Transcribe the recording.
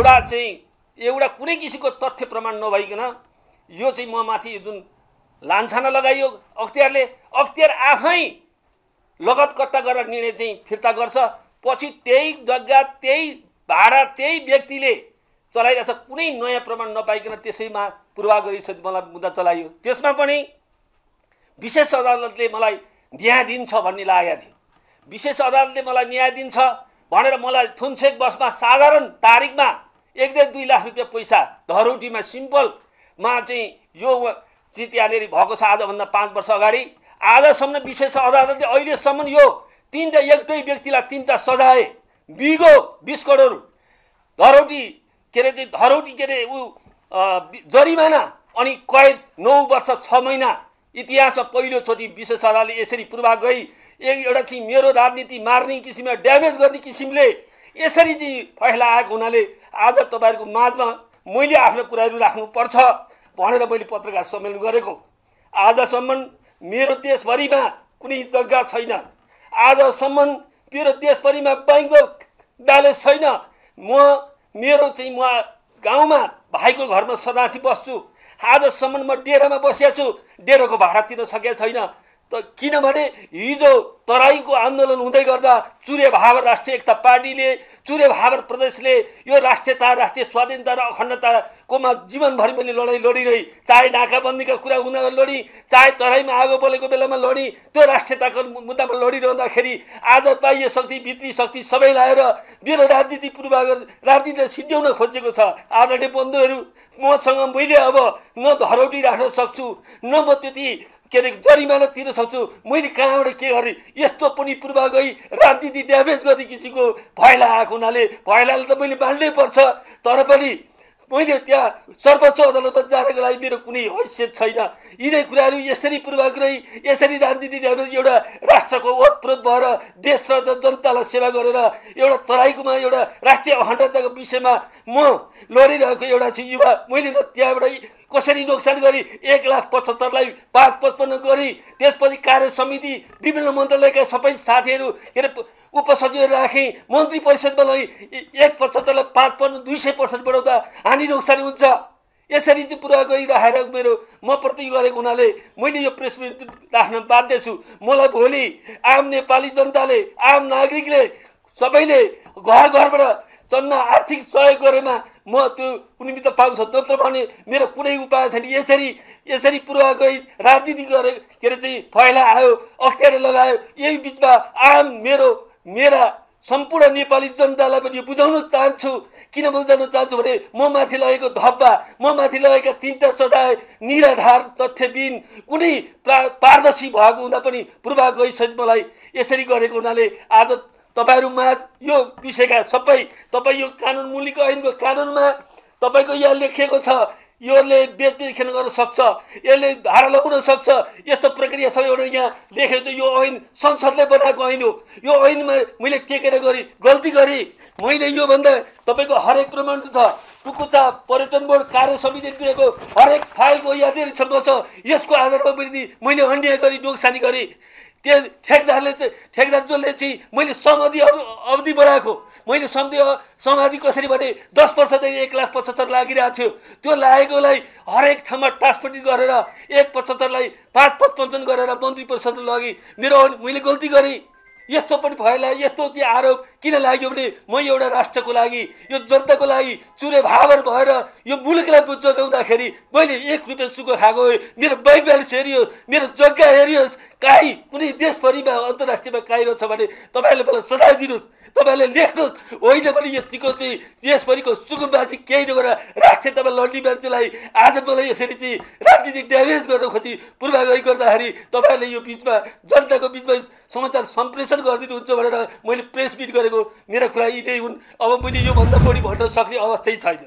एउटा चाहिँ एउटा कुनै किसिमको तथ्य प्रमाण नभइकन यो चाहिँ म माथि जुन लान्छाना लगाइयो अख्तियारले अख्तियार आफै लगत कट्टा गरेर निर्णय चाहिँ फिर्ता गर्छ पछि त्यही जग्गा त्यही भाडा त्यही व्यक्तिले चलाइरहेछ कुनै नयाँ प्रमाण नपाइकन त्यसैमा पूर्वाग्रह गरिसकेपछि मलाई मुद्दा चलाइयो। त्यसमा पनि विशेष अदालतले मलाई न्याय दिन्छ भन्ने लागेको थियो। विशेष अदालतले मलाई न्याय दिन्छ भनेर मलाई थुनछेक बसमा साधारण तारिकमा एक डेढ दुई लाख रुपियाँ पैसा धरौटीमा सिम्पलमा चाहिँ यो चाहिँ त्यहाँनिर भएको छ आजभन्दा पाँच वर्ष अगाडि। आजसम्म विशेष अदालतले अहिलेसम्म यो तिनवटा एउटै व्यक्तिलाई तिनवटा सजाए बिगो बिस करोड धरौटी के अरे चाहिँ धरौटी के अरे ऊ जरिमाना अनि कैद नौ वर्ष छ महिना इतिहासमा पहिलोचोटि विशेष अदालतले यसरी पूर्वा गई एउटा चाहिँ मेरो राजनीति मार्ने किसिमले ड्यामेज गर्ने किसिमले यसरी चाहिँ फैसला आएको हुनाले आज तपाईँहरूको माझमा मैले आफ्नो कुराहरू राख्नुपर्छ भनेर मैले पत्रकार सम्मेलन गरेको। आजसम्म मेरो देशभरिमा कुनै जग्गा छैन। आजसम्म मेरो देशभरिमा ब्याङ्कको ब्यालेन्स छैन। म मेरो चाहिँ म गाउँमा भाइको घरमा शरणार्थी बस्छु। आजसम्म म डेरामा बसेको छु। डेराको भाडा तिर्न सकेको छैन। त किनभने हिजो तराईको आन्दोलन हुँदै गर्दा चुरे भावर राष्ट्रिय एकता पार्टीले चुरे भावर प्रदेशले यो राष्ट्रियता राष्ट्रिय स्वाधीनता र अखण्डताकोमा जीवनभरि मैले लडाइँ लडिरहे। चाहे नाकाबन्दीका कुरा हुँदा लडी चाहे तराईमा आगो बोलेको बेलामा लडी त्यो राष्ट्रियताको मुद्दामा लडिरहँदाखेरि आज बाह्य शक्ति भित्री शक्ति सबै लाएर मेरो राजनीति पूर्वाग्रह राजनीतिलाई सिद्ध्याउन खोजेको छ। आदरणीय बन्धुहरू मसँग मैले अब न धरौटी राख्न सक्छु न म त्यति के अरे जरिमाना तिर्न सक्छु मैले कहाँबाट के गरेँ? यस्तो पनि पूर्व गई राजनीति ड्यामेज गर्ने किसिमको भयला आएको हुनाले भयलाले त मैले बाँड्नै पर्छ। तर पनि मैले त्यहाँ सर्वोच्च अदालतमा जानको लागि मेरो कुनै हैसियत छैन। यिनै कुराहरू यसरी पूर्वाग्रही यसरी राजनीति ड्यामेज एउटा राष्ट्रको ओतप्रोत भएर देश र जनतालाई सेवा गरेर एउटा तराईकोमा एउटा राष्ट्रिय अखण्डताको विषयमा म लडिरहेको एउटा चाहिँ युवा। मैले त त्यहाँबाट कसरी नोक्सान गरी एक लाख पचहत्तरलाई पाँच पचपन्न गरी त्यसपछि कार्य समिति विभिन्न मन्त्रालयका सबै साथीहरू के अरे उपसचिवहरू राखेँ मन्त्री परिषदमा लगेँ एक पचहत्तरलाई पाँच पन्न दुई सय पर्सेन्ट बढाउँदा हानि नोक्सानी हुन्छ। यसरी चाहिँ पुरा गरिराखेर मेरो म प्रति गरेको हुनाले मैले यो प्रेस मिट राख्न बाध्य छु। मलाई भोलि आम नेपाली जनताले आम नागरिकले सबैले घर घरबाट चन्दा आर्थिक सहयोग गरेमा म त्यो निमित्त पाउँछ नत्र भने मेरो कुनै उपाय छैन। यसरी यसरी पूर्व गरी राजनीति गरे के अरे चाहिँ फैला आयो अख्तियार लगायो यही बिचमा आम मेरो मेरा सम्पूर्ण नेपाली जनतालाई पनि बुझाउन चाहन्छु। किन बुझाउन चाहन्छु भने म माथि लगेको धब्बा म माथि लगेका तिनवटा सजाय निराधार तथ्यविहीन कुनै प्रा पारदर्शी भएको हुँदा पनि पूर्व गइसकेपछि मलाई यसरी गरेको हुनाले आज तपाईँहरूमा यो विषयका सबै तपाईँ यो कानुन मुलीको ऐनको कानुनमा तपाईँको यहाँ लेखिएको छ योले बेचबिखन गर्न सक्छ यसले धारा लगाउन सक्छ यस्तो प्रक्रिया सबैबाट यहाँ लेखेको छ। यो ऐन संसदले बनाएको ऐन हो। यो ऐनमा मैले टेकेर गरेँ गल्ती गरेँ मैले योभन्दा तपाईँको हरेक प्रमाण छ टुकुचा पर्यटन बोर्ड कार्य समितिले दिएको हरेक फाइलको यादीहरूसम्म छ। यसको आधारमा मैले मैले अन्याय गरेँ नोक्सानी गरेँ त्यो ठेकदारले चाहिँ ठेकदार जसले चाहिँ मैले समाधि अव अवधि बढाएको। मैले सम्धि समाधि कसरी भने दस वर्षदेखि एक लाख पचहत्तर लागिरहेको थियो। त्यो लागेकोलाई हरेक ठाउँमा ट्रान्सपोर्टिङ गरेर एक पचहत्तरलाई पाँच पचपन्न गरेर मन्त्री परिषद लगेँ। मेरो मैले गल्ती गरेँ। यस्तो पनि भएला यस्तो चाहिँ आरोप किन लाग्यो भने म एउटा राष्ट्रको लागि यो जनताको लागि चुरे भावर भएर यो मुलुकलाई जोगाउँदाखेरि मैले एक रुपियाँ सुको खाएको मेरो बैङ्क ब्यालेन्स हेरियोस् मेरो जग्गा हेरियोस् काहीँ कुनै देशभरिमा अन्तर्राष्ट्रियमा काहीँ रहेछ भने तपाईँहरूले मलाई सजाय दिनुहोस् तपाईँहरूले लेख्नुहोस्। होइन भने यतिको चाहिँ देशभरिको सुकुमबाजी केही नगरेर राष्ट्रियतामा लड्ने मान्छेलाई आज मलाई यसरी चाहिँ राजनीतिक ड्यामेज गर्न खोजी पूर्वाग्रही गर्दाखेरि तपाईँहरूले यो बिचमा जनताको बिचमा समाचार सम्प्रेषण गरिदिनुहुन्छ भनेर मैले प्रेस मिट गरेको। मेरा कुरा यी नै हुन्। अब मैले योभन्दा बढी भन्न सक्ने अवस्थै छैन।